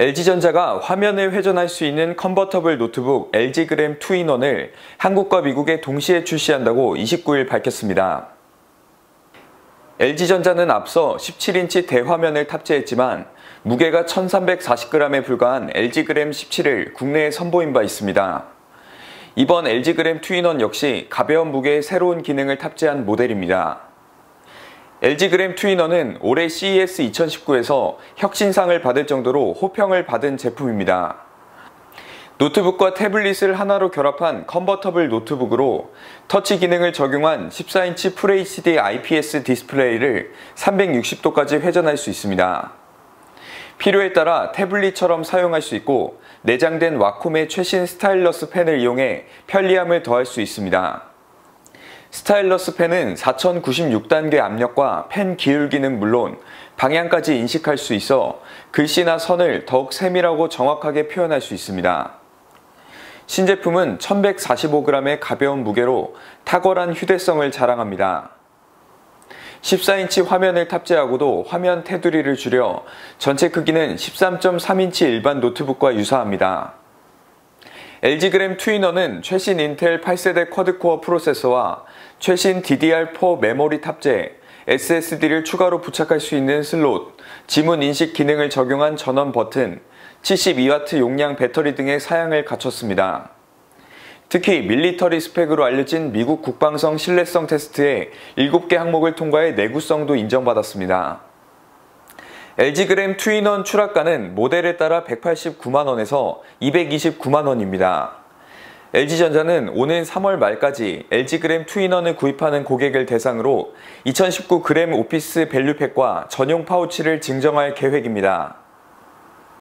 LG전자가 화면을 회전할 수 있는 컨버터블 노트북 LG gram 2in1을 한국과 미국에 동시에 출시한다고 29일 밝혔습니다. LG전자는 앞서 17인치 대화면을 탑재했지만 무게가 1340g에 불과한 LG gram 17을 국내에 선보인 바 있습니다. 이번 LG gram 2in1 역시 가벼운 무게에 새로운 기능을 탑재한 모델입니다. LG gram 2in1은 올해 CES 2019에서 혁신상을 받을 정도로 호평을 받은 제품입니다. 노트북과 태블릿을 하나로 결합한 컨버터블 노트북으로 터치 기능을 적용한 14인치 FHD IPS 디스플레이를 360도까지 회전할 수 있습니다. 필요에 따라 태블릿처럼 사용할 수 있고 내장된 Wacom의 최신 stylus 펜을 이용해 편리함을 더할 수 있습니다. stylus 펜은 4096단계 압력과 펜 기울기는 물론 방향까지 인식할 수 있어 글씨나 선을 더욱 세밀하고 정확하게 표현할 수 있습니다. 신제품은 1145g의 가벼운 무게로 탁월한 휴대성을 자랑합니다. 14인치 화면을 탑재하고도 화면 테두리를 줄여 전체 크기는 13.3인치 일반 노트북과 유사합니다. LG gram 2in1은 최신 인텔 8세대 quad-core 프로세서와 최신 DDR4 메모리 탑재, SSD를 추가로 부착할 수 있는 슬롯, 지문 인식 기능을 적용한 전원 버튼, 72W 용량 배터리 등의 사양을 갖췄습니다. 특히 military 스펙으로 알려진 미국 국방성 신뢰성 테스트에 7개 항목을 통과해 내구성도 인정받았습니다. LG gram 2in1 출하가는 모델에 따라 189만원에서 229만원입니다. LG전자는 오는 3월 말까지 LG gram 2in1을 구입하는 고객을 대상으로 2019 그램 오피스 밸류팩과 전용 파우치를 증정할 계획입니다.